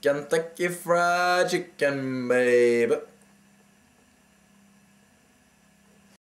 Kentucky Fried Chicken, baby.